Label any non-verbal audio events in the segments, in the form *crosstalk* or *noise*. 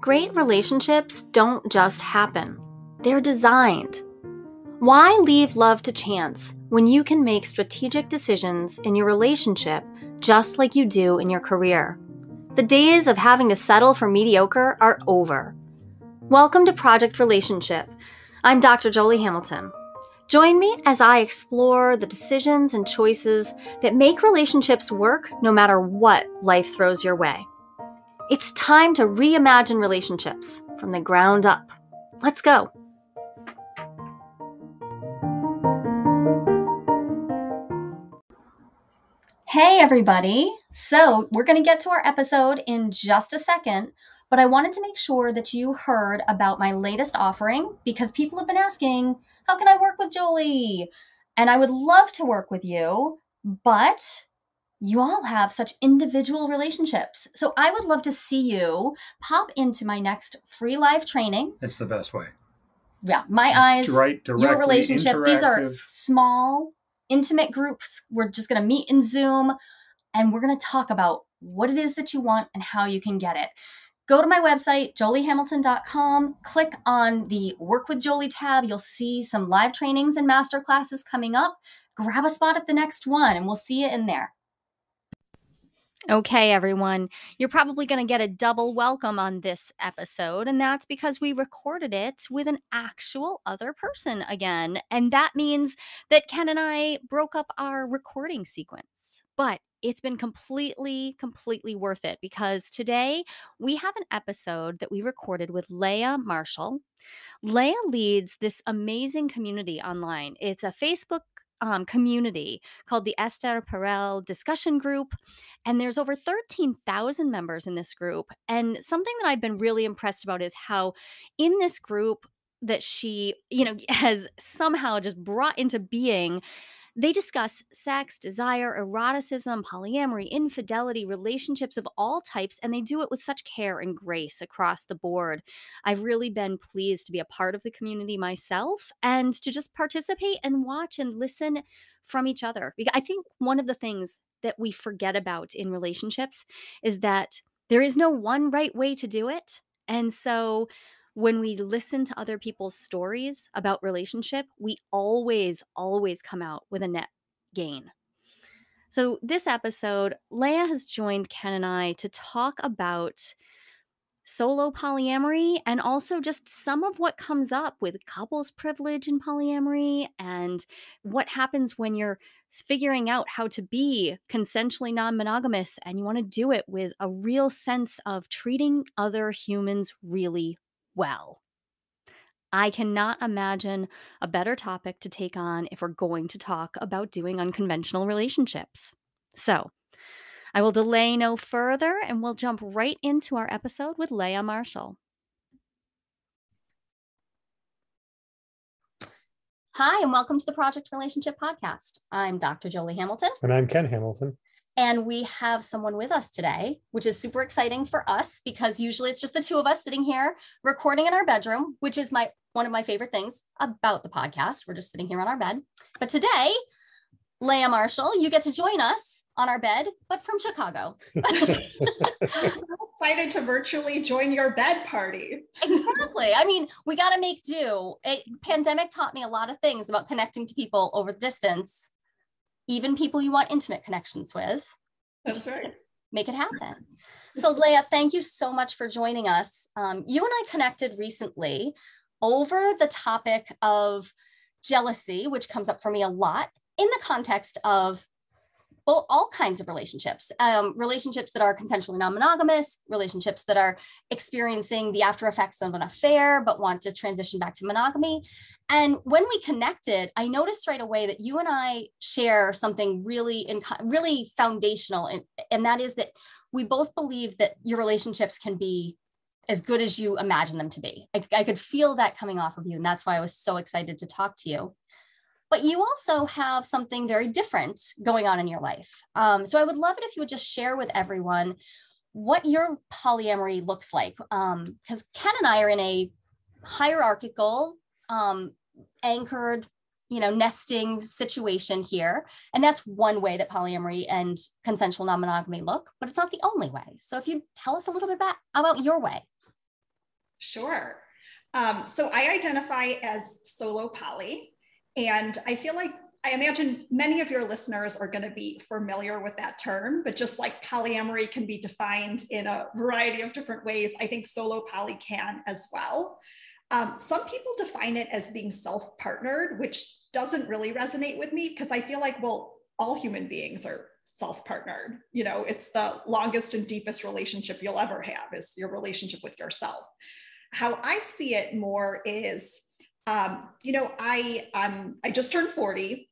Great relationships don't just happen, they're designed. Why leave love to chance when you can make strategic decisions in your relationship just like you do in your career? The days of having to settle for mediocre are over. Welcome to Project Relationship. I'm Dr. Joli Hamilton. Join me as I explore the decisions and choices that make relationships work no matter what life throws your way. It's time to reimagine relationships from the ground up. Let's go. Hey, everybody. So, we're going to get to our episode in just a second, but I wanted to make sure that you heard about my latest offering because people have been asking, How can I work with Joli? And I would love to work with you, but you all have such individual relationships. So I would love to see you pop into my next free live training. It's the best way. Yeah, my eyes, right, your relationship. These are small, intimate groups. We're just going to meet in Zoom and we're going to talk about what it is that you want and how you can get it. Go to my website, jolihamilton.com, click on the Work with Joli tab. You'll see some live trainings and master classes coming up. Grab a spot at the next one and we'll see you in there. Okay, everyone, you're probably going to get a double welcome on this episode, and that's because we recorded it with an actual other person again. And that means that Ken and I broke up our recording sequence. But it's been completely, completely worth it because today we have an episode that we recorded with Leah Marshall. Leah leads this amazing community online. It's a Facebook um, community called the Esther Perel Discussion Group. And there's over 13,000 members in this group. And something that I've been really impressed about is how in this group that she, you know, *laughs* has somehow just brought into being they discuss sex, desire, eroticism, polyamory, infidelity, relationships of all types, and they do it with such care and grace across the board. I've really been pleased to be a part of the community myself and to just participate and watch and listen from each other. I think one of the things that we forget about in relationships is that there is no one right way to do it. And so when we listen to other people's stories about relationship, we always, always come out with a net gain. So, this episode, Leah has joined Ken and I to talk about solo polyamory and also just some of what comes up with couples privilege in polyamory and what happens when you're figuring out how to be consensually non monogamous and you want to do it with a real sense of treating other humans really well. I cannot imagine a better topic to take on if we're going to talk about doing unconventional relationships. So, I will delay no further and we'll jump right into our episode with Leah Marshall. Hi, and welcome to the Project Relationship Podcast. I'm Dr. Joli Hamilton. And I'm Ken Hamilton. And we have someone with us today, which is super exciting for us because usually it's just the two of us sitting here recording in our bedroom, which is my one of my favorite things about the podcast. We're just sitting here on our bed. But today, Leah Marshall, you get to join us on our bed, but from Chicago. I'm *laughs* so *laughs* excited to virtually join your bed party. exactly. I mean, we got to make do. It, pandemic taught me a lot of things about connecting to people over the distance even people you want intimate connections with. That's right. Make it happen. So, Leah, thank you so much for joining us. Um, you and I connected recently over the topic of jealousy, which comes up for me a lot in the context of all kinds of relationships, um, relationships that are consensually non-monogamous, relationships that are experiencing the after effects of an affair but want to transition back to monogamy. And when we connected, I noticed right away that you and I share something really, in, really foundational, and, and that is that we both believe that your relationships can be as good as you imagine them to be. I, I could feel that coming off of you, and that's why I was so excited to talk to you but you also have something very different going on in your life. Um, so I would love it if you would just share with everyone what your polyamory looks like. Because um, Ken and I are in a hierarchical, um, anchored, you know, nesting situation here. And that's one way that polyamory and consensual non monogamy look, but it's not the only way. So if you tell us a little bit about, about your way. Sure. Um, so I identify as solo poly, and I feel like I imagine many of your listeners are going to be familiar with that term, but just like polyamory can be defined in a variety of different ways, I think solo poly can as well. Um, some people define it as being self partnered, which doesn't really resonate with me because I feel like, well, all human beings are self partnered. You know, it's the longest and deepest relationship you'll ever have is your relationship with yourself. How I see it more is, um, you know, I um, I just turned 40.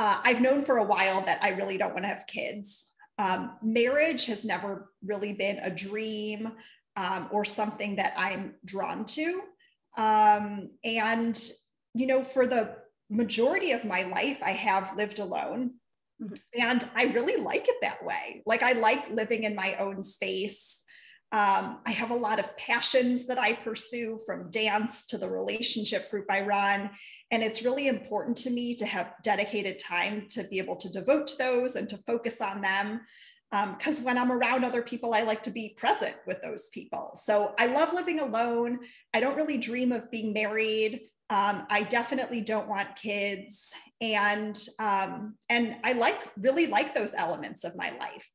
Uh, I've known for a while that I really don't want to have kids. Um, marriage has never really been a dream um, or something that I'm drawn to. Um, and, you know, for the majority of my life, I have lived alone. Mm-hmm. And I really like it that way. Like, I like living in my own space. Um, I have a lot of passions that I pursue from dance to the relationship group I run. And it's really important to me to have dedicated time to be able to devote to those and to focus on them. Because um, when I'm around other people, I like to be present with those people. So I love living alone. I don't really dream of being married. Um, I definitely don't want kids, and um, and I like really like those elements of my life.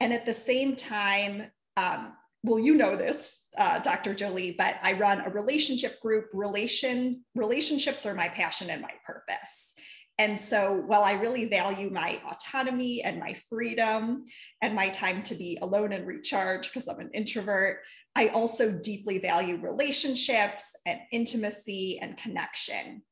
And at the same time, um, well, you know this, uh, Dr. Joli, but I run a relationship group. Relation relationships are my passion and my purpose. And so, while I really value my autonomy and my freedom and my time to be alone and recharge because I'm an introvert, I also deeply value relationships and intimacy and connection.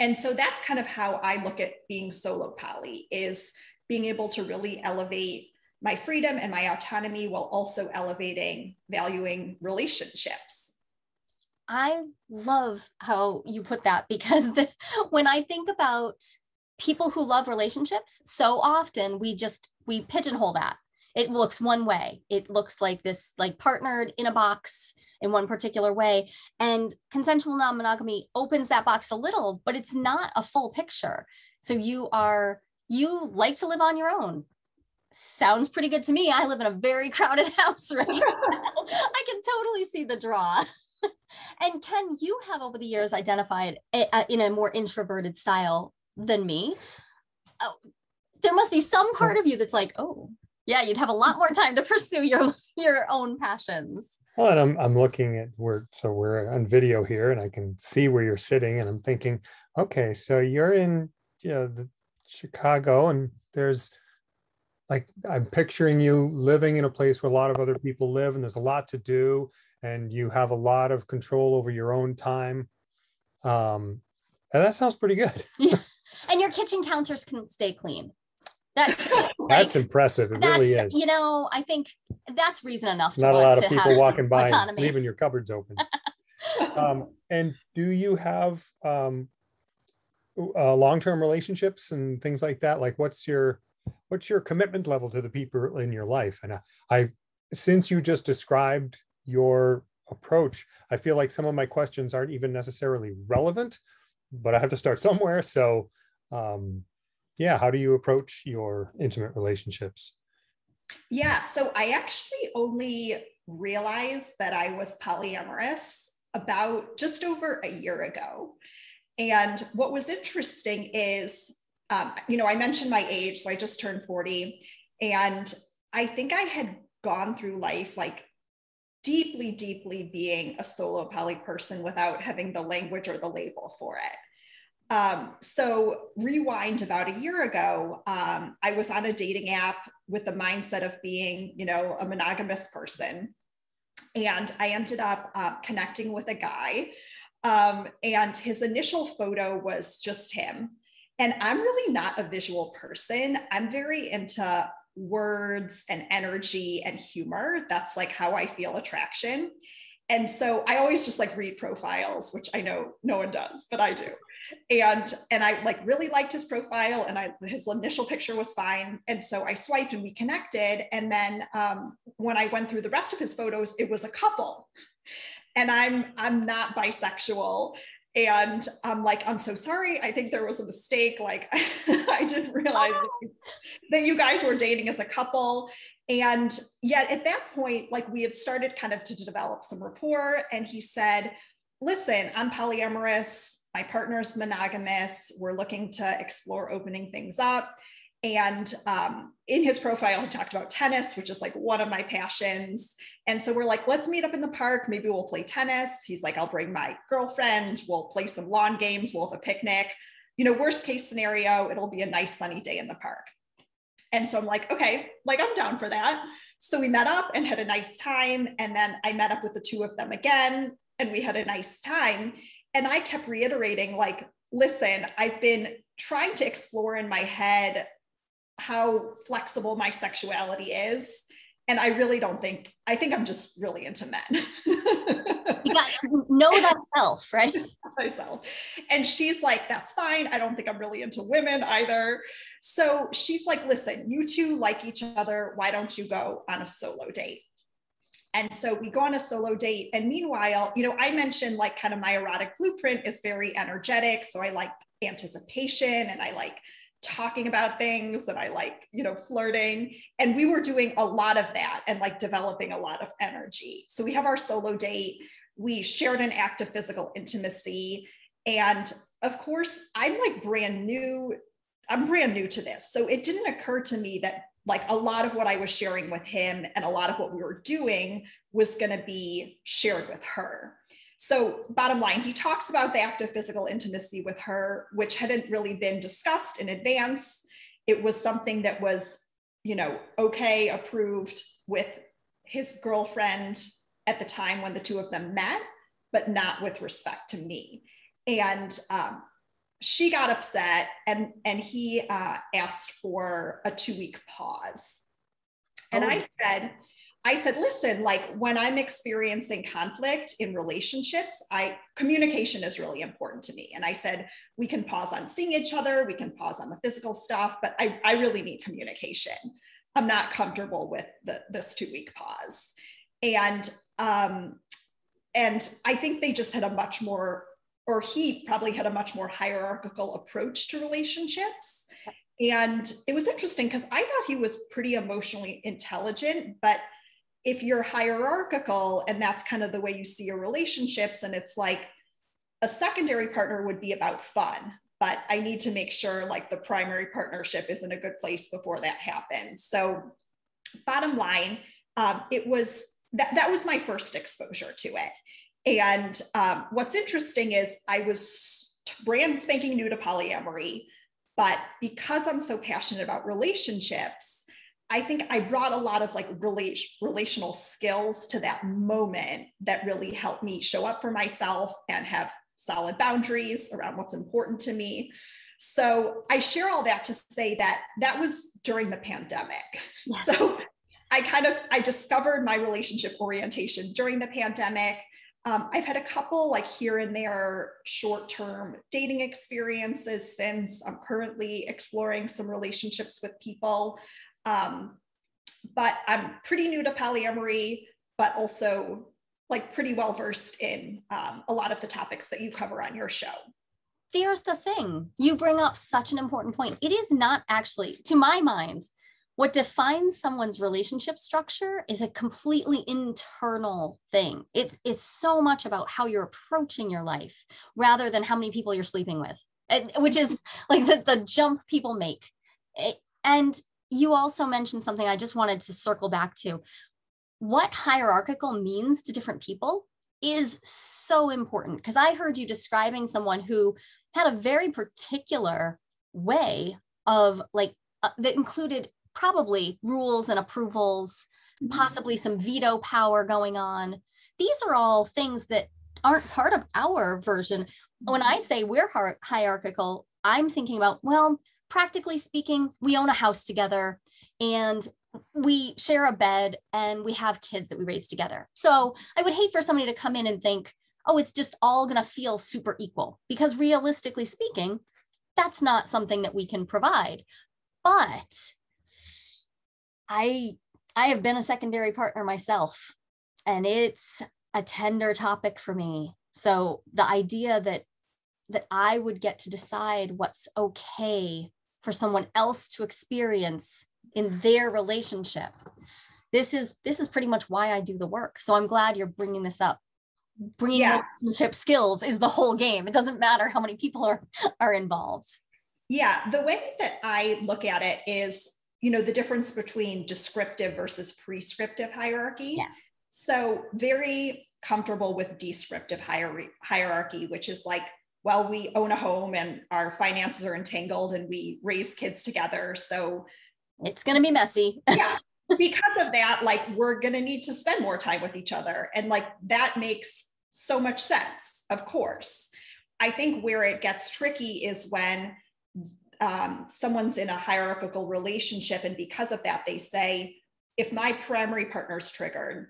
And so that's kind of how I look at being solo poly is being able to really elevate my freedom and my autonomy while also elevating valuing relationships. I love how you put that because the, when I think about people who love relationships, so often we just we pigeonhole that. It looks one way. It looks like this like partnered in a box in one particular way and consensual non-monogamy opens that box a little, but it's not a full picture. So you are you like to live on your own sounds pretty good to me. I live in a very *laughs* crowded house right now. *laughs* *laughs* I can totally see the draw. and Ken, you have over the years identified a, in a more introverted style than me. Oh, there must be some part of you that's like, oh, yeah, you'd have a lot more time to pursue your your own passions. Well, and I'm I'm looking at where so we're on video here, and I can see where you're sitting, and I'm thinking, okay, so you're in you know the Chicago, and there's like I'm picturing you living in a place where a lot of other people live, and there's a lot to do, and you have a lot of control over your own time. Um, and that sounds pretty good. yeah. *laughs* and your kitchen counters can stay clean. That's *laughs* that's impressive. It really is. You know, I think that's reason enough. Not a lot of people walking by leaving your cupboards open. *laughs* um, and do you have um, uh, long-term relationships and things like that? Like, what's your what's your commitment level to the people in your life? And I, I since you just described your approach, I feel like some of my questions aren't even necessarily relevant, but I have to start *laughs* somewhere. So, um, yeah, how do you approach your intimate relationships? Yeah, so I actually only realized that I was polyamorous about just over a year ago. And what was interesting is um, you know, I mentioned my age, so I just turned 40. And I think I had gone through life like deeply, deeply being a solo poly person without having the language or the label for it. Um, so, rewind about a year ago, um, I was on a dating app with the mindset of being, you know, a monogamous person. And I ended up uh, connecting with a guy. Um, and his initial photo was just him. And I'm really not a visual person. I'm very into words and energy and humor. That's like how I feel attraction. And so I always just like read profiles, which I know no one does, but I do. And and I like really liked his profile, and I his initial picture was fine. And so I swiped and we connected. And then um, when I went through the rest of his photos, it was a couple. And I'm I'm not bisexual, and I'm like, I'm so sorry. I think there was a mistake. Like, *laughs* I didn't realize that, you, that you guys were dating as a couple. And yet at that point, like, we had started kind of to develop some rapport. And he said, Listen, I'm polyamorous. My partner's monogamous. We're looking to explore opening things up. And um, in his profile, he talked about tennis, which is like one of my passions. And so we're like, let's meet up in the park. Maybe we'll play tennis. He's like, I'll bring my girlfriend. We'll play some lawn games. We'll have a picnic. You know, worst case scenario, it'll be a nice sunny day in the park. And so I'm like, okay, like I'm down for that. So we met up and had a nice time. And then I met up with the two of them again and we had a nice time. And I kept reiterating, like, listen, I've been trying to explore in my head how flexible my sexuality is. And I really don't think, I think I'm just really into men. you got know that self, right? *laughs* Myself. And she's like, that's fine. I don't think I'm really into women either. So she's like, listen, you two like each other. Why don't you go on a solo date? And so we go on a solo date. And meanwhile, you know, I mentioned like kind of my erotic blueprint is very energetic. So I like anticipation and I like talking about things and I like, you know, flirting. And we were doing a lot of that and like developing a lot of energy. So we have our solo date. We shared an act of physical intimacy. And of course, I'm like brand new. I'm brand new to this. So it didn't occur to me that like a lot of what I was sharing with him and a lot of what we were doing was going to be shared with her. So, bottom line, he talks about the act of physical intimacy with her, which hadn't really been discussed in advance. It was something that was, you know, okay, approved with his girlfriend at the time when the two of them met, but not with respect to me. And um, she got upset, and and he uh, asked for a two week pause. And oh. I said, I said, listen, like when I'm experiencing conflict in relationships, I communication is really important to me. And I said, we can pause on seeing each other, we can pause on the physical stuff, but I, I really need communication. I'm not comfortable with the, this two week pause. And um, and I think they just had a much more, or he probably had a much more hierarchical approach to relationships. And it was interesting because I thought he was pretty emotionally intelligent, but if you're hierarchical and that's kind of the way you see your relationships and it's like a secondary partner would be about fun but i need to make sure like the primary partnership is in a good place before that happens. So bottom line um, it was that, that was my first exposure to it. And um, what's interesting is i was brand spanking new to polyamory but because i'm so passionate about relationships I think I brought a lot of like relation, relational skills to that moment that really helped me show up for myself and have solid boundaries around what's important to me. So I share all that to say that that was during the pandemic. Yeah. So I kind of I discovered my relationship orientation during the pandemic. Um, I've had a couple like here and there short-term dating experiences since I'm currently exploring some relationships with people. Um, but I'm pretty new to polyamory, but also like pretty well versed in um, a lot of the topics that you cover on your show. There's the thing you bring up such an important point. It is not actually, to my mind, what defines someone's relationship structure is a completely internal thing. It's it's so much about how you're approaching your life rather than how many people you're sleeping with, which is like the, the jump people make. And you also mentioned something I just wanted to circle back to. What hierarchical means to different people is so important because I heard you describing someone who had a very particular way of like uh, that included probably rules and approvals, mm-hmm. possibly some veto power going on. These are all things that aren't part of our version. When I mm-hmm. say we're hierarchical, I'm thinking about, well, practically speaking, we own a house together and we share a bed and we have kids that we raise together. So I would hate for somebody to come in and think, oh, it's just all going to feel super equal because realistically speaking, that's not something that we can provide. But I I have been a secondary partner myself and it's a tender topic for me. So the idea that that I would get to decide what's okay for someone else to experience in their relationship. This is this is pretty much why I do the work. So I'm glad you're bringing this up. Bringing yeah. relationship skills is the whole game. It doesn't matter how many people are are involved. Yeah, the way that I look at it is, you know, the difference between descriptive versus prescriptive hierarchy. Yeah. So very comfortable with descriptive hierarchy, which is like, well, we own a home and our finances are entangled and we raise kids together. So it's going to be messy. *laughs* yeah. Because of that, like we're going to need to spend more time with each other. And like that makes so much sense, of course. I think where it gets tricky is when um, someone's in a hierarchical relationship. And because of that, they say, if my primary partner is triggered,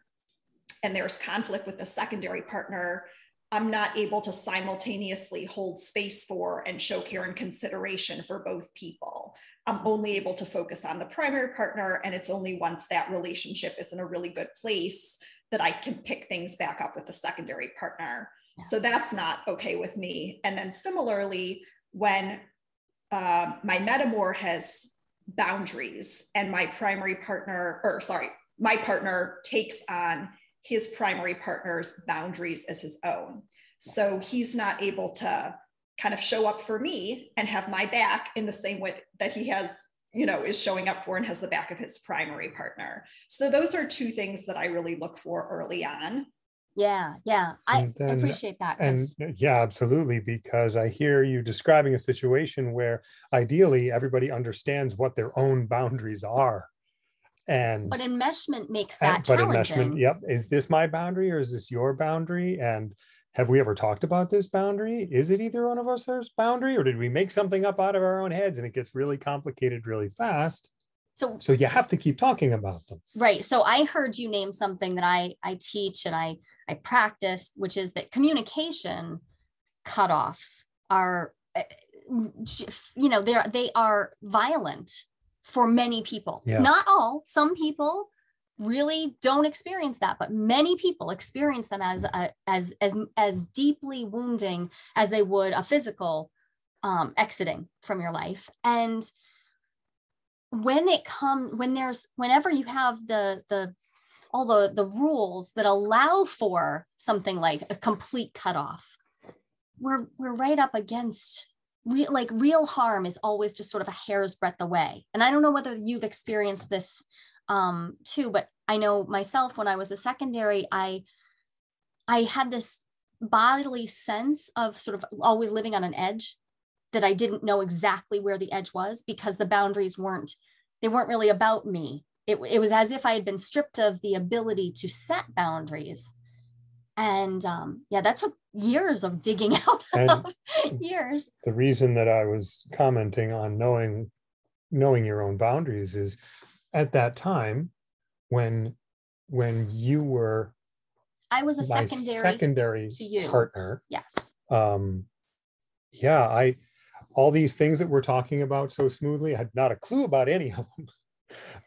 and there's conflict with the secondary partner, I'm not able to simultaneously hold space for and show care and consideration for both people. I'm only able to focus on the primary partner, and it's only once that relationship is in a really good place that I can pick things back up with the secondary partner. So that's not okay with me. And then similarly, when uh, my metamor has boundaries and my primary partner, or sorry, my partner takes on his primary partner's boundaries as his own. So he's not able to kind of show up for me and have my back in the same way that he has, you know, is showing up for and has the back of his primary partner. So those are two things that I really look for early on. Yeah, yeah. I then, appreciate that. And yeah, absolutely. Because I hear you describing a situation where ideally everybody understands what their own boundaries are and but enmeshment makes that but enmeshment yep. Is this my boundary or is this your boundary? And have we ever talked about this boundary? Is it either one of us there's boundary or did we make something up out of our own heads and it gets really complicated really fast? So so you have to keep talking about them. Right. So i heard you name something that i i teach and i i practice which is that communication cutoffs are eh, you know they're they are violent for many people. Yeah. Not all, some people really don't experience that, but many people experience them as a, as as as deeply wounding as they would a physical um, exiting from your life. And when it comes, when there's whenever you have the the all the the rules that allow for something like a complete cutoff, we're we're right up against real like real harm is always just sort of a hair's breadth away. And i don't know whether you've experienced this um too but i know myself when i was a secondary i i had this bodily sense of sort of always living on an edge that i didn't know exactly where the edge was because the boundaries weren't they weren't really about me. It, it was as if i had been stripped of the ability to set boundaries and um, yeah that took years of digging *laughs* out of years. the reason that i was commenting on knowing knowing your own boundaries is at that time when when you were i was a secondary secondary to you. partner. Yes. Um yeah i all these things that we're talking about so smoothly i had not a clue about any of them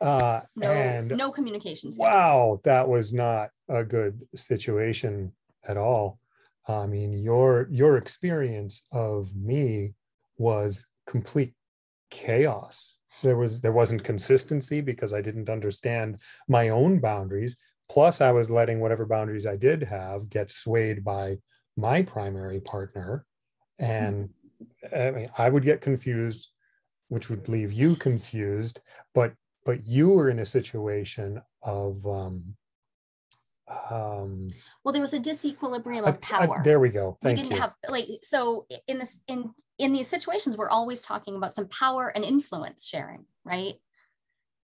uh no, and no communications wow that was not a good situation at all. I mean, your your experience of me was complete chaos. There was there wasn't consistency because I didn't understand my own boundaries. Plus, I was letting whatever boundaries I did have get swayed by my primary partner, and I, mean, I would get confused, which would leave you confused. But but you were in a situation of um, um well there was a disequilibrium of power. there we go. Thank we didn't you. have like so in this in in these situations we're always talking about some power and influence sharing right?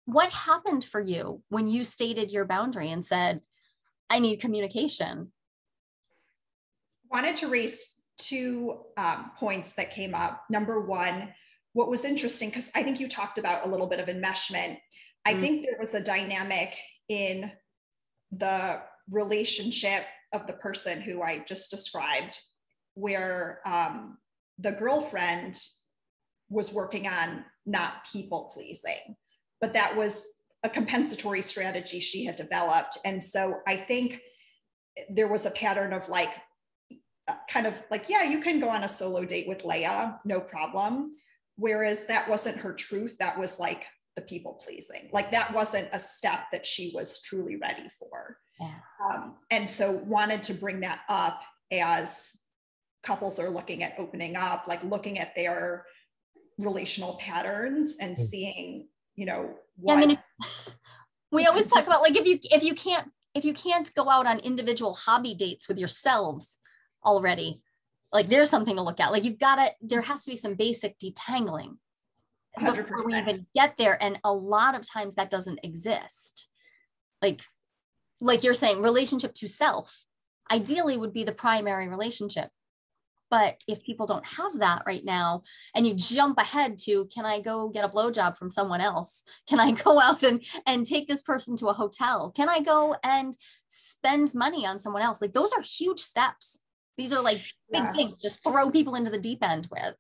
What happened for you when you stated your boundary and said i need communication wanted to raise two um, points that came up. Number one what was interesting because i think you talked about a little bit of enmeshment i mm. think there was a dynamic in the relationship of the person who I just described, where um, the girlfriend was working on not people pleasing, but that was a compensatory strategy she had developed. And so I think there was a pattern of like kind of like, yeah, you can go on a solo date with Leah, no problem. Whereas that wasn't her truth. That was like the people pleasing. Like that wasn't a step that she was truly ready for. Yeah. Um, and so wanted to bring that up as couples are looking at opening up, like looking at their relational patterns and mm. seeing, you know, what yeah, I mean, *laughs* we always talk about like if you if you can't if you can't go out on individual hobby dates with yourselves already, like there's something to look at. Like you've got to there has to be some basic detangling 100%. before we even get there. And a lot of times that doesn't exist. Like like you're saying, relationship to self ideally would be the primary relationship. But if people don't have that right now, and you jump ahead to, can I go get a blowjob from someone else? Can I *laughs* go out and, and take this person to a hotel? Can I go and spend money on someone else? Like those are huge steps. These are like big yeah. things, just throw people into the deep end with.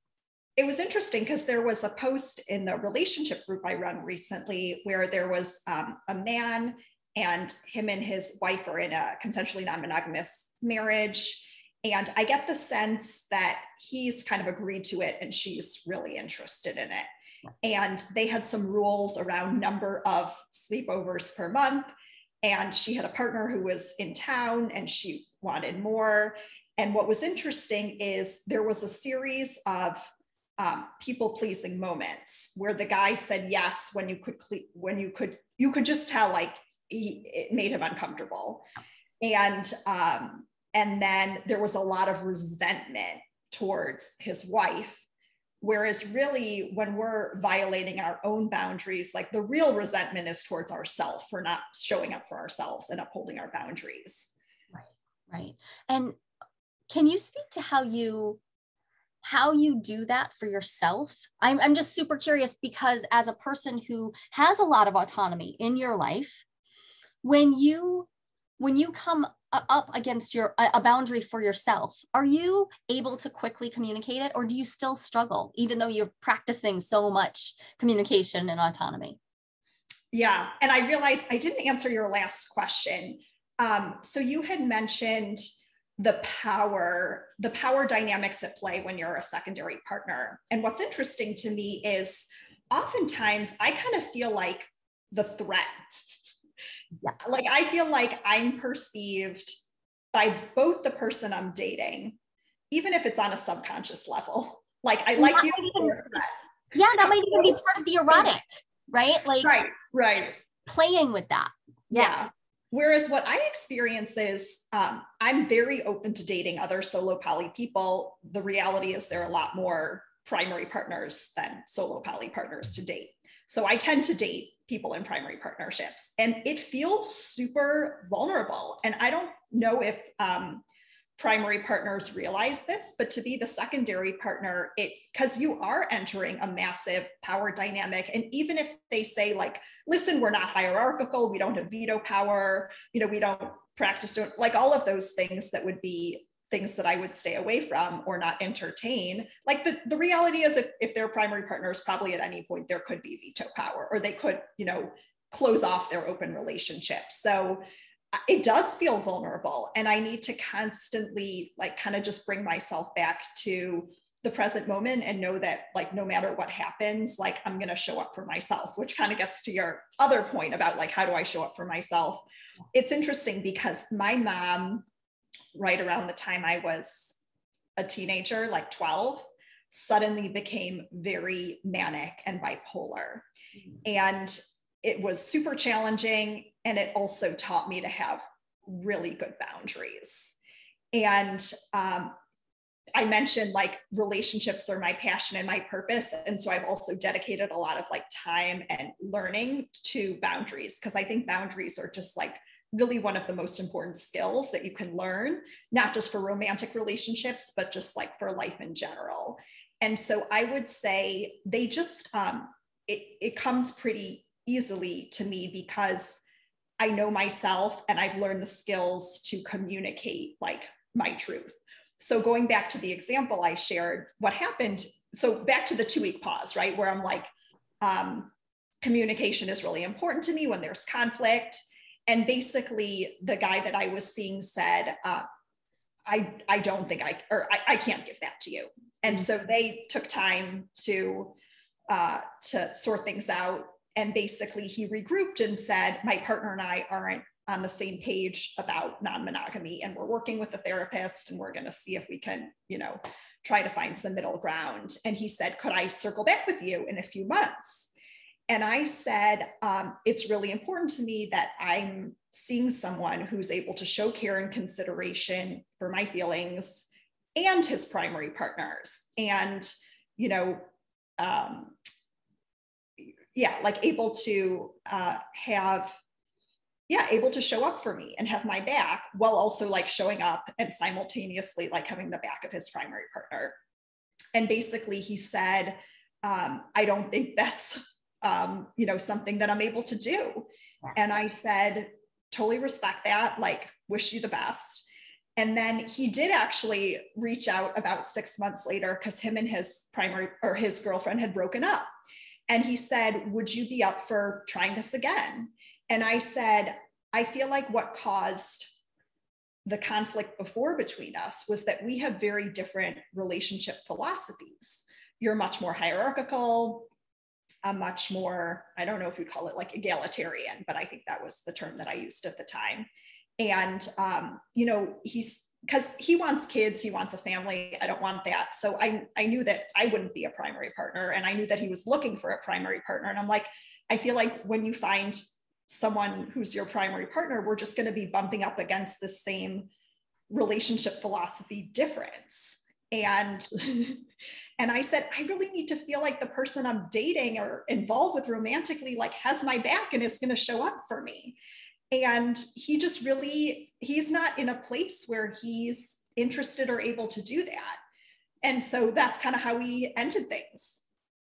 It was interesting because there was a post in the relationship group I run recently where there was um, a man and him and his wife are in a consensually non monogamous marriage and I get the sense that he's kind of agreed to it and she's really interested in it. And they had some rules around number of sleepovers per month. And she had a partner who was in town and she wanted more. And what was interesting is there was a series of um, people pleasing moments where the guy said yes when you could when you could you could just tell like he, it made him uncomfortable and um, and then there was a lot of resentment towards his wife. Whereas, really, when we're violating our own boundaries, like the real resentment is towards ourselves for not showing up for ourselves and upholding our boundaries. Right, right. And can you speak to how you how you do that for yourself? I'm, I'm just super curious because as a person who has a lot of autonomy in your life when you when you come up against your a boundary for yourself are you able to quickly communicate it or do you still struggle even though you're practicing so much communication and autonomy? Yeah and i realized i didn't answer your last question. Um, so you had mentioned the power the power dynamics at play when you're a secondary partner and what's interesting to me is oftentimes i kind of feel like the threat yeah. Like I feel like I'm perceived by both the person I'm dating, even if it's on a subconscious level. Like I like you. Even, yeah, that might even be part of the erotic, right? Like right, right. Playing with that. Yeah. yeah. Whereas what I experience is um, I'm very open to dating other solo poly people. The reality is there are a lot more primary partners than solo poly partners to date. So I tend to date people in primary partnerships and it feels super vulnerable. And I don't know if um, primary partners realize this, but to be the secondary partner, it because you are entering a massive power dynamic. And even if they say, like, listen, we're not hierarchical, we don't have veto power, you know, we don't practice like all of those things that would be things that I would stay away from or not entertain. Like the, the reality is if, if they're primary partners, probably at any point there could be veto power or they could, you know, close off their open relationship. So it does feel vulnerable. And I need to constantly like kind of just bring myself back to the present moment and know that like no matter what happens, like I'm gonna show up for myself, which kind of gets to your other point about like how do I show up for myself. It's interesting because my mom right around the time I was a teenager, like 12, suddenly became very manic and bipolar. Mm-hmm. And it was super challenging. And it also taught me to have really good boundaries. And um, I mentioned like relationships are my passion and my purpose. And so I've also dedicated a lot of like time and learning to boundaries because I think boundaries are just like really one of the most important skills that you can learn, not just for romantic relationships, but just like for life in general. And so I would say they just, um, it, it comes pretty easily to me because I know myself and I've learned the skills to communicate like my truth. So going back to the example I shared, what happened? So back to the two week pause, right? Where I'm like, um, communication is really important to me when there's conflict and basically the guy that i was seeing said uh, I, I don't think I, or I, I can't give that to you. And mm-hmm. so they took time to, uh, to sort things out. And basically he regrouped and said, my partner and I aren't on the same page about non-monogamy and we're working with a therapist and we're going to see if we can, you know, try to find some middle ground. And he said, could I circle back with you in a few months? And I said, um, it's really important to me that I'm seeing someone who's able to show care and consideration for my feelings and his primary partners. And, you know, um, yeah, like able to uh, have, yeah, able to show up for me and have my back while also like showing up and simultaneously like having the back of his primary partner. And basically, he said, um, I don't think that's um, you know, something that I'm able to do. And I said, totally respect that, like, wish you the best. And then he did actually reach out about six months later because him and his primary or his girlfriend had broken up. And he said, Would you be up for trying this again? And I said, I feel like what caused the conflict before between us was that we have very different relationship philosophies. You're much more hierarchical a much more, I don't know if we call it like egalitarian, but I think that was the term that I used at the time. And, um, you know, he's, because he wants kids, he wants a family. I don't want that. So I, I knew that I wouldn't be a primary partner. And I knew that he was looking for a primary partner. And I'm like, I feel like when you find someone who's your primary partner, we're just going to be bumping up against the same relationship philosophy difference and *laughs* and i said i really need to feel like the person i'm dating or involved with romantically like has my back and is going to show up for me and he just really he's not in a place where he's interested or able to do that. And so that's kind of how we ended things.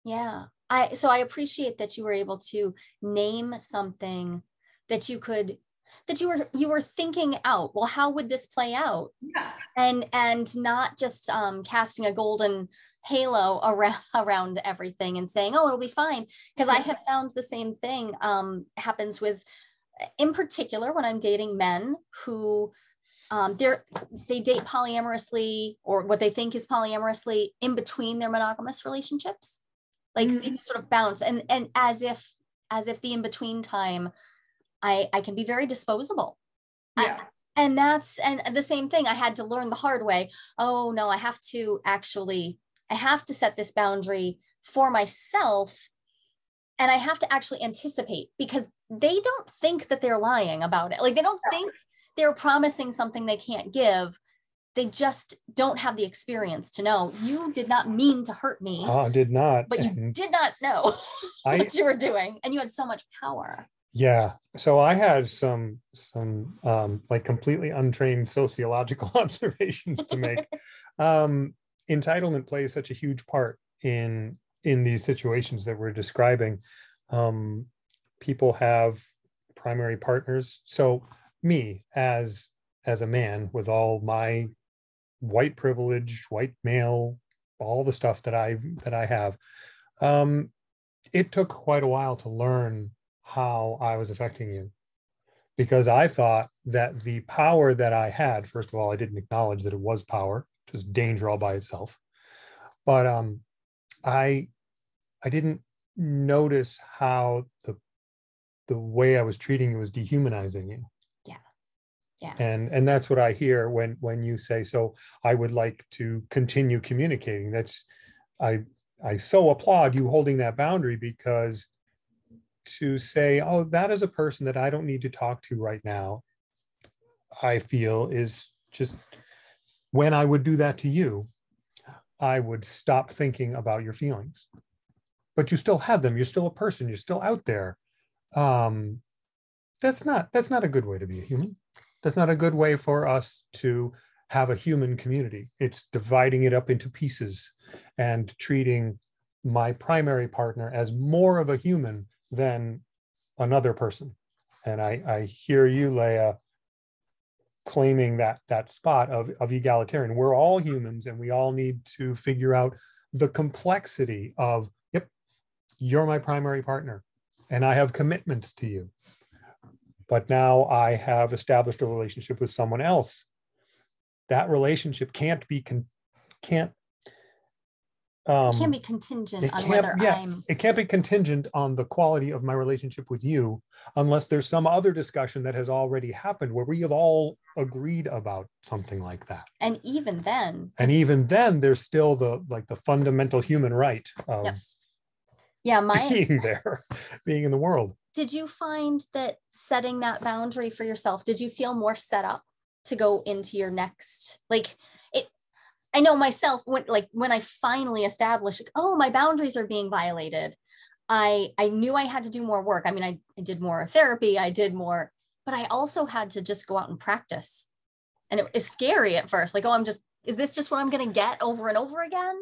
Yeah. I so i appreciate that you were able to name something that you could that you were you were thinking out well how would this play out? Yeah. and and not just um, casting a golden halo around *laughs* around everything and saying oh it'll be fine. Because i have found the same thing um, happens with in particular when i'm dating men who um, they're they date polyamorously or what they think is polyamorously in between their monogamous relationships like mm-hmm. they sort of bounce and and as if as if the in between time I, I can be very disposable. Yeah. I, and that's and the same thing I had to learn the hard way. Oh no, I have to actually I have to set this boundary for myself and I have to actually anticipate because they don't think that they're lying about it. Like they don't think they're promising something they can't give. They just don't have the experience to know you did not mean to hurt me. Oh, did not. But you did not know *laughs* I, what you were doing. And you had so much power. Yeah. So I had some some um, like completely untrained sociological *laughs* observations to make. *laughs* um, entitlement plays such a huge part in in these situations that we're describing. Um, people have primary partners. So me as as a man with all my white privilege, white male, all the stuff that I that I have, um, it took quite a while to learn how I was affecting you. Because I thought that the power that I had, first of all, I didn't acknowledge that it was power, just danger all by itself. But um, I I didn't notice how the the way I was treating you was dehumanizing you. Yeah. Yeah. And and that's what I hear when when you say so I would like to continue communicating. That's I I so applaud you holding that boundary because to say, oh, that is a person that I don't need to talk to right now, I feel is just when I would do that to you, I would stop thinking about your feelings. But you still have them. You're still a person. You're still out there. Um, that's not that's not a good way to be a human. That's not a good way for us to have a human community. It's dividing it up into pieces and treating my primary partner as more of a human than another person. And I, I hear you, Leah, claiming that that spot of, of egalitarian. We're all humans and we all need to figure out the complexity of, yep, you're my primary partner and I have commitments to you. But now I have established a relationship with someone else that relationship can't be con- can't um, it can't be contingent on whether yeah, I'm. It can't be contingent on the quality of my relationship with you, unless there's some other discussion that has already happened where we have all agreed about something like that. And even then. And even then, there's still the like the fundamental human right of. Yep. Yeah, *laughs* my being there, being in the world. Did you find that setting that boundary for yourself? Did you feel more set up to go into your next like? It i know myself when like when I finally established, like, oh, my boundaries are being violated. I I knew I had to do more work. I mean, I, I did more therapy, I did more, but I also had to just go out and practice. And it was scary at first. Like, oh, I'm just, is this just what I'm gonna get over and over again?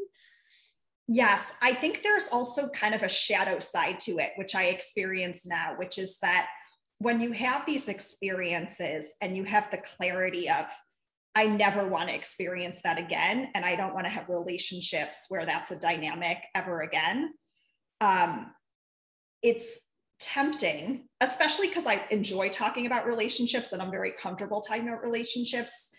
Yes, I think there's also kind of a shadow side to it, which I experience now, which is that when you have these experiences and you have the clarity of I never want to experience that again. And I don't want to have relationships where that's a dynamic ever again. Um, it's tempting, especially because I enjoy talking about relationships and I'm very comfortable talking about relationships.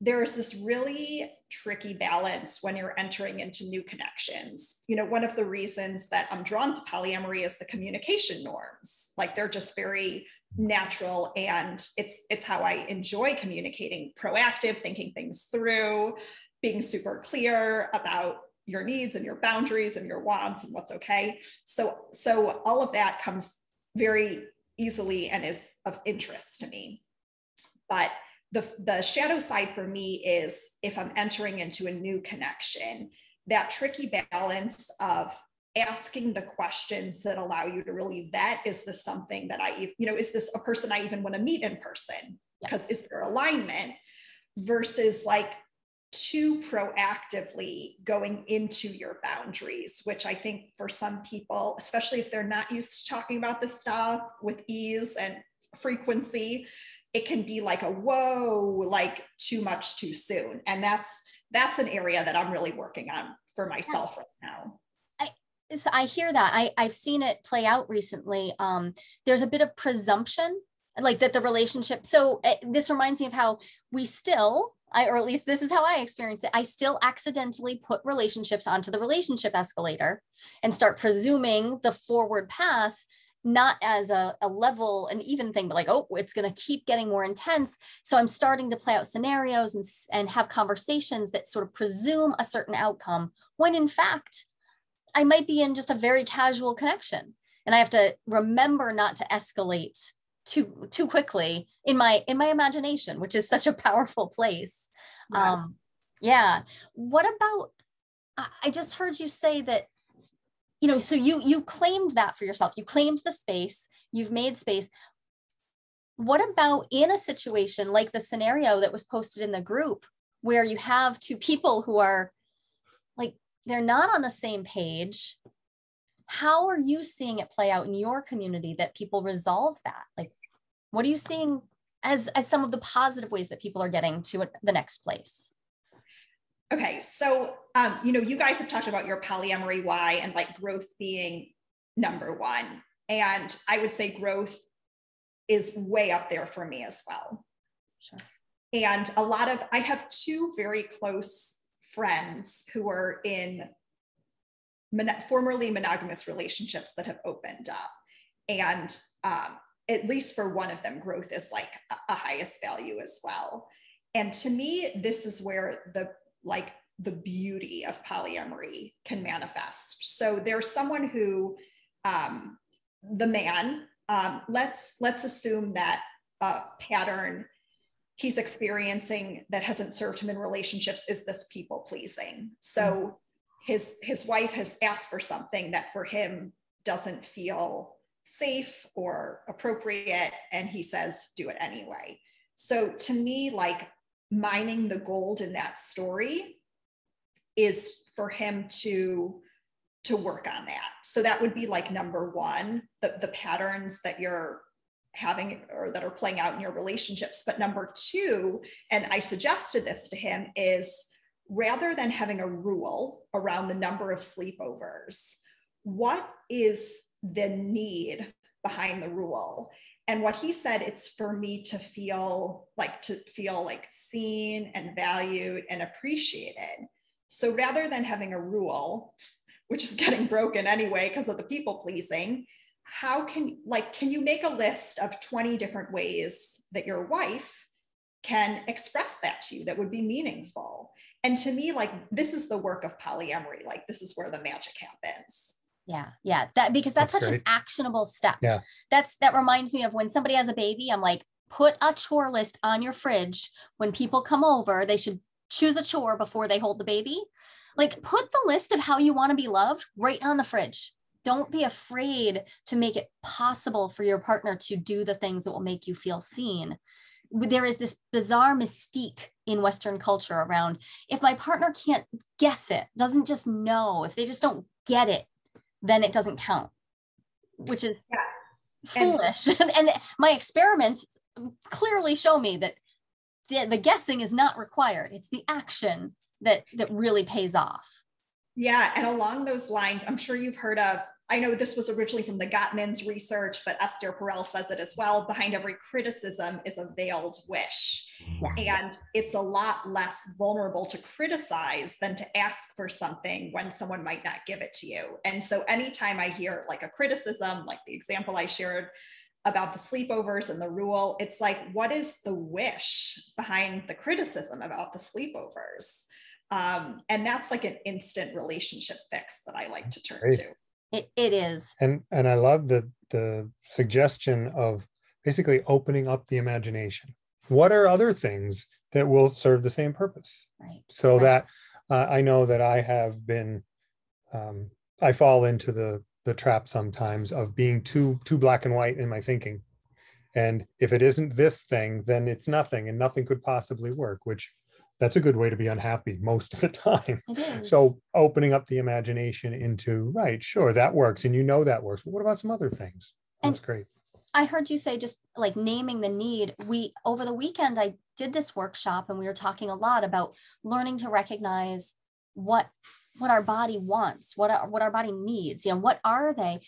There is this really tricky balance when you're entering into new connections. You know, one of the reasons that I'm drawn to polyamory is the communication norms. Like they're just very natural and it's it's how i enjoy communicating proactive thinking things through being super clear about your needs and your boundaries and your wants and what's okay so so all of that comes very easily and is of interest to me but the the shadow side for me is if i'm entering into a new connection that tricky balance of asking the questions that allow you to really vet is this something that I, you know, is this a person I even want to meet in person? Because is there alignment versus like too proactively going into your boundaries, which I think for some people, especially if they're not used to talking about this stuff with ease and frequency, it can be like a whoa, like too much too soon. And that's that's an area that I'm really working on for myself right now I, so I hear that. I, I've seen it play out recently. Um, there's a bit of presumption, like that the relationship. So uh, this reminds me of how we still, I, or at least this is how I experience it. I still accidentally put relationships onto the relationship escalator and start presuming the forward path, not as a, a level, an even thing, but like, oh, it's going to keep getting more intense. So I'm starting to play out scenarios and, and have conversations that sort of presume a certain outcome when in fact, I might be in just a very casual connection and I have to remember not to escalate too too quickly in my in my imagination, which is such a powerful place. Yes. Um, yeah. What about? I just heard you say that you know so you you claimed that for yourself. You claimed the space. You've made space. What about in a situation like the scenario that was posted in the group where you have two people who are like they're not on the same page? How are you seeing it play out in your community that people resolve that? Like what are you seeing as as some of the positive ways that people are getting to the next place okay so um, you know you guys have talked about your polyamory why and like growth being number one and i would say growth is way up there for me as well sure and a lot of i have two very close friends who are in mon- formerly monogamous relationships that have opened up. And um, at least for one of them, growth is like a, a highest value as well. And to me, this is where the like the beauty of polyamory can manifest. So there's someone who, um, the man, um, let's let's assume that a pattern he's experiencing that hasn't served him in relationships is this people pleasing. So mm-hmm. his his wife has asked for something that for him doesn't feel safe or appropriate and he says do it anyway. So to me like mining the gold in that story is for him to to work on that. So that would be like number 1, the the patterns that you're having or that are playing out in your relationships. But number two, and I suggested this to him, is rather than having a rule around the number of sleepovers, what is the need behind the rule? And what he said, it's for me to feel like to feel like seen and valued and appreciated. So rather than having a rule, *laughs* which is getting broken anyway because of the people pleasing, how can like can you make a list of 20 different ways that your wife can express that to you that would be meaningful? And to me, like this is the work of polyamory. Like this is where the magic happens. Yeah, yeah. That because that's, that's such great. an actionable step. Yeah. That's that reminds me of when somebody has a baby, I'm like, put a chore list on your fridge. When people come over, they should choose a chore before they hold the baby. Like put the list of how you want to be loved right on the fridge. Don't be afraid to make it possible for your partner to do the things that will make you feel seen. There is this bizarre mystique in Western culture around if my partner can't guess it, doesn't just know, if they just don't get it, then it doesn't count, which is yeah. foolish. And, *laughs* and my experiments clearly show me that the, the guessing is not required. It's the action that that really pays off. Yeah, and along those lines, I'm sure you've heard of I know this was originally from the Gottman's research, but Esther Perel says it as well. Behind every criticism is a veiled wish. Yes. And it's a lot less vulnerable to criticize than to ask for something when someone might not give it to you. And so anytime I hear like a criticism, like the example I shared about the sleepovers and the rule, it's like, what is the wish behind the criticism about the sleepovers? Um, and that's like an instant relationship fix that I like to turn Great. to. It, it is. And and I love the the suggestion of basically opening up the imagination. What are other things that will serve the same purpose? Right. So right. that uh, I know that I have been, um, I fall into the the trap sometimes of being too too black and white in my thinking, and if it isn't this thing, then it's nothing, and nothing could possibly work. Which that's a good way to be unhappy most of the *laughs* time. So opening up the imagination into right, sure, that works, and you know that works. But what about some other things? That's and great. I heard you say just like naming the need. We over the weekend I did this workshop and we were talking a lot about learning to recognize what what our body wants, what our, what our body needs. You know, what are they?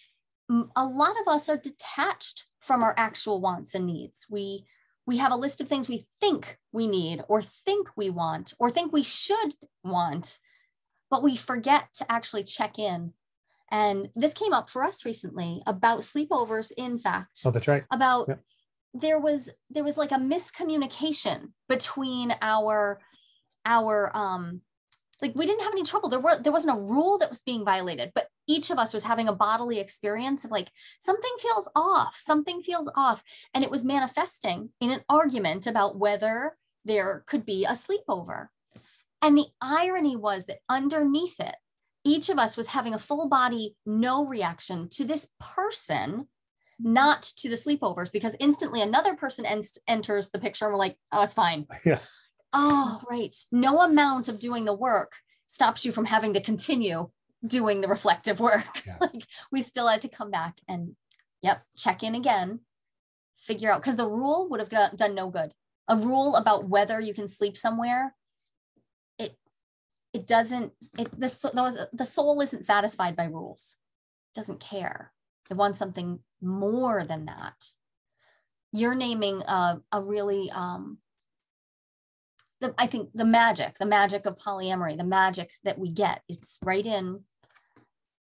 A lot of us are detached from our actual wants and needs. We we have a list of things we think we need or think we want or think we should want, but we forget to actually check in. And this came up for us recently about sleepovers, in fact. Oh, that's right. About yep. there was there was like a miscommunication between our our um like we didn't have any trouble. There were there wasn't a rule that was being violated but each of us was having a bodily experience of like something feels off something feels off. And it was manifesting in an argument about whether there could be a sleepover. And the irony was that underneath it each of us was having a full body no reaction to this person not to the sleepovers because instantly another person en- enters the picture and we're like oh it's fine. *laughs* Yeah Oh, right. No amount of doing the work stops you from having to continue doing the reflective work. Yeah. *laughs* like we still had to come back and, yep, check in again, figure out because the rule would have got, done no good. A rule about whether you can sleep somewhere, it it doesn't. It the the, the soul isn't satisfied by rules. It doesn't care. It wants something more than that. You're naming a, a really um, the, I think the magic, the magic of polyamory, the magic that we get, it's right in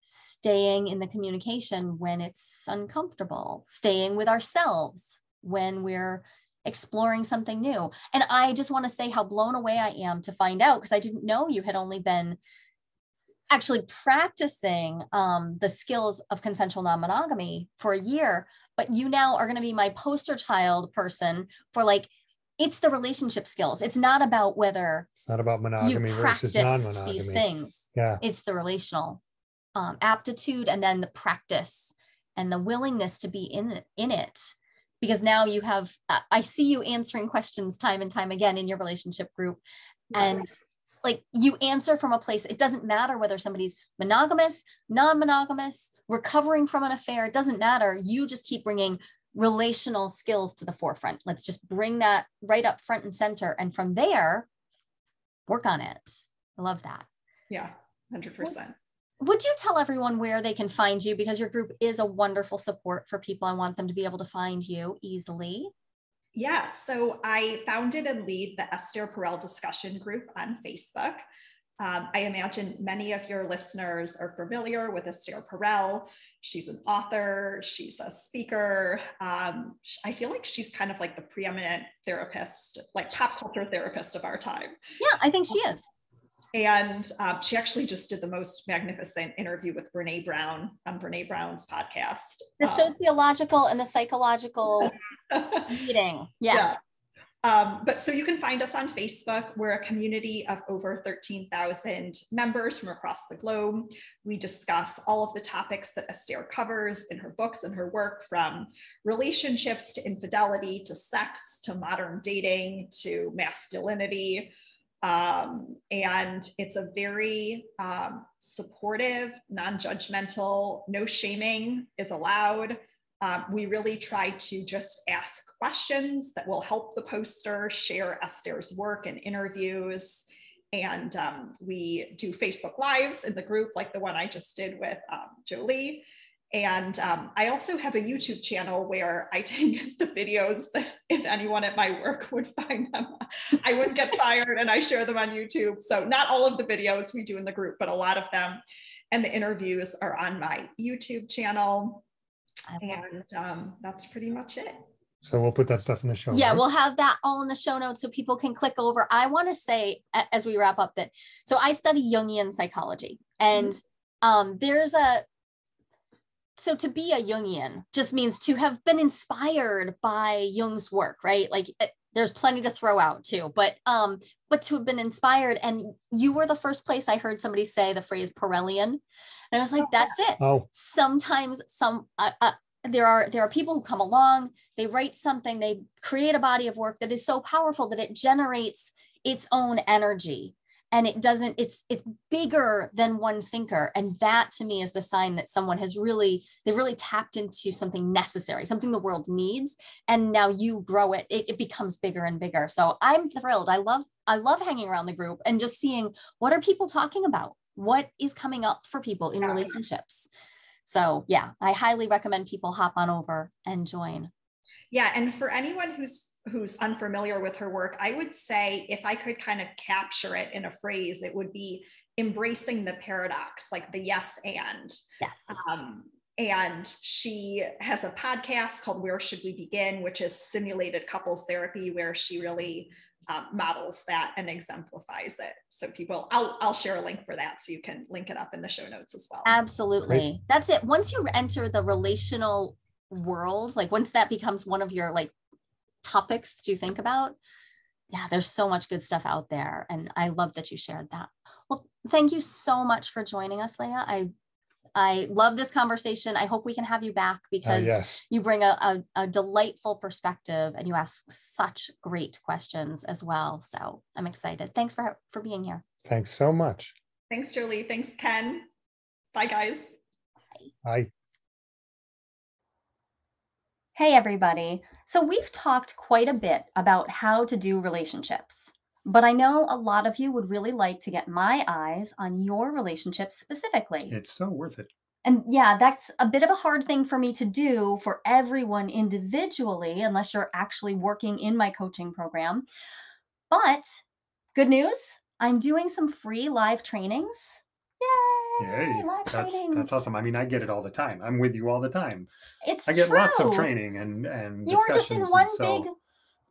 staying in the communication when it's uncomfortable, staying with ourselves when we're exploring something new. And I just want to say how blown away I am to find out because I didn't know you had only been actually practicing um, the skills of consensual non-monogamy for a year but you now are going to be my poster child person for like it's the relationship skills. It's not about whether it's not about monogamy versus non-monogamy. These things. Yeah. It's the relational um, aptitude and then the practice and the willingness to be in in it. Because now you have, uh, I see you answering questions time and time again in your relationship group, and like you answer from a place. It doesn't matter whether somebody's monogamous, non-monogamous, recovering from an affair. It doesn't matter. You just keep bringing relational skills to the forefront. Let's just bring that right up front and center. And from there, work on it. I love that. Yeah, 100%. would you tell everyone where they can find you? Because your group is a wonderful support for people. I want them to be able to find you easily. Yeah, so I founded and lead the Esther Perel discussion group on Facebook. Um, I imagine many of your listeners are familiar with Esther Perel. She's an author, she's a speaker. Um, I feel like she's kind of like the preeminent therapist, like pop culture therapist of our time. Yeah, I think she is. And um, she actually just did the most magnificent interview with Brene Brown on Brene Brown's podcast. The um, sociological and the psychological *laughs* meeting. Yes. Yeah. Um, but so you can find us on Facebook. We're a community of over 13,000 members from across the globe. We discuss all of the topics that Esther covers in her books and her work from relationships to infidelity to sex to modern dating to masculinity. Um, and it's a very um, supportive, non judgmental, no shaming is allowed. Um, we really try to just ask questions that will help the poster share Esther's work and interviews. And um, we do Facebook Lives in the group, like the one I just did with um, Joli. And um, I also have a YouTube channel where I *laughs* take the videos that if anyone at my work would find them, I wouldn't get *laughs* fired and I share them on YouTube. So not all of the videos we do in the group, but a lot of them. And the interviews are on my YouTube channel. And um, that's pretty much it. So we'll put that stuff in the show. Yeah, notes. we'll have that all in the show notes so people can click over. I want to say as we wrap up that so I study Jungian psychology and mm-hmm. um, there's a so to be a Jungian just means to have been inspired by Jung's work, right? Like it, there's plenty to throw out too, but um, but to have been inspired, and you were the first place I heard somebody say the phrase Perelian, and I was like, oh, that's it. Oh. Sometimes some uh, uh, there are there are people who come along, they write something, they create a body of work that is so powerful that it generates its own energy and it doesn't it's it's bigger than one thinker. And that to me is the sign that someone has really they've really tapped into something necessary something the world needs. And now you grow it, it it becomes bigger and bigger. So i'm thrilled. I love i love hanging around the group and just seeing what are people talking about? What is coming up for people in relationships? So yeah i highly recommend people hop on over and join. Yeah and for anyone who's who's unfamiliar with her work, I would say if I could kind of capture it in a phrase, it would be embracing the paradox, like the yes and. Yes. Um, and she has a podcast called Where Should We Begin, which is simulated couples therapy, where she really um, models that and exemplifies it. So people, I'll I'll share a link for that so you can link it up in the show notes as well. Absolutely, Great. that's it. Once you enter the relational world, like once that becomes one of your like topics to think about. Yeah there's so much good stuff out there and i love that you shared that. Well thank you so much for joining us leah. I i love this conversation. I hope we can have you back uh, because uh, yes. you bring a, a, a, delightful perspective and you ask such great questions as well. So i'm excited. Thanks for for being here. Thanks so much. Thanks Joli. thanks ken. Bye guys. Bye, bye. Hey, everybody. So, we've talked quite a bit about how to do relationships, but I know a lot of you would really like to get my eyes on your relationships specifically. It's so worth it. And yeah, that's a bit of a hard thing for me to do for everyone individually, unless you're actually working in my coaching program. But good news I'm doing some free live trainings Yay! Yay. That's that's awesome. I mean, I get it all the time. I'm with you all the time. It's I get true. lots of training and and you were just in one so, big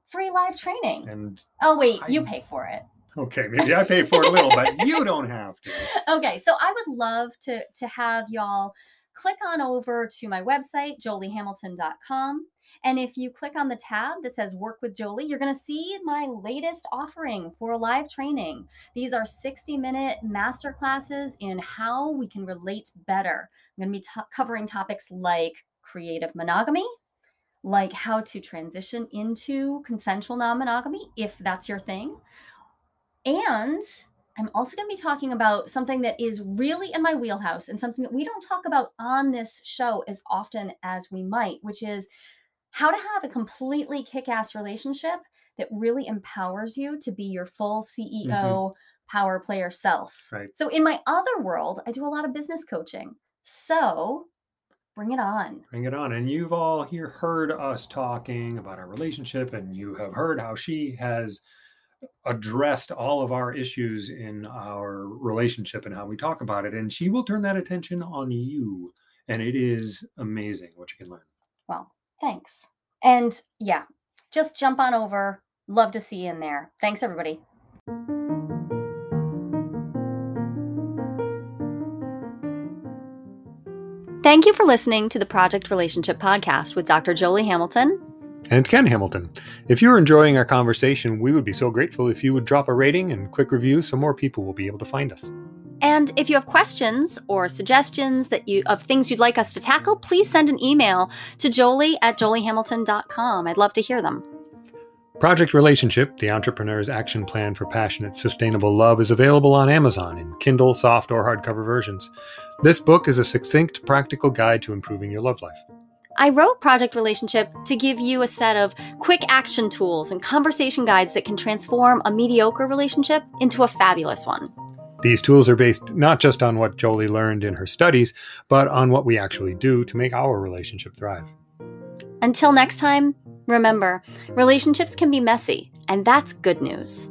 free live training. And oh wait, I, you pay for it. Okay, maybe I pay for it a little, but you *laughs* don't have to. Okay, so I would love to to have y'all click on over to my website jolihamilton.com and if you click on the tab that says Work with Joli, you're going to see my latest offering for a live training. These are 60 minute master classes in how we can relate better. I'm going to be t- covering topics like creative monogamy, like how to transition into consensual non monogamy, if that's your thing. And I'm also going to be talking about something that is really in my wheelhouse and something that we don't talk about on this show as often as we might, which is how to have a completely kick ass relationship that really empowers you to be your full CEO, mm-hmm. power player self. Right. So in my other world, I do a lot of business coaching. So bring it on. Bring it on. And you've all here heard us talking about our relationship, and you have heard how she has addressed all of our issues in our relationship and how we talk about it. And she will turn that attention on you. And it is amazing what you can learn. Well, thanks. And yeah, just jump on over. Love to see you in there. Thanks, everybody. Thank you for listening to the Project Relationship Podcast with Dr. Joli Hamilton and Ken Hamilton. If you're enjoying our conversation, we would be so grateful if you would drop a rating and quick review so more people will be able to find us. And if you have questions or suggestions that you of things you'd like us to tackle, please send an email to joli at jolihamilton.com. I'd love to hear them. Project Relationship, the entrepreneur's action plan for passionate, sustainable love, is available on Amazon in Kindle, soft, or hardcover versions. This book is a succinct, practical guide to improving your love life. I wrote Project Relationship to give you a set of quick action tools and conversation guides that can transform a mediocre relationship into a fabulous one. These tools are based not just on what Joli learned in her studies, but on what we actually do to make our relationship thrive. Until next time, remember relationships can be messy, and that's good news.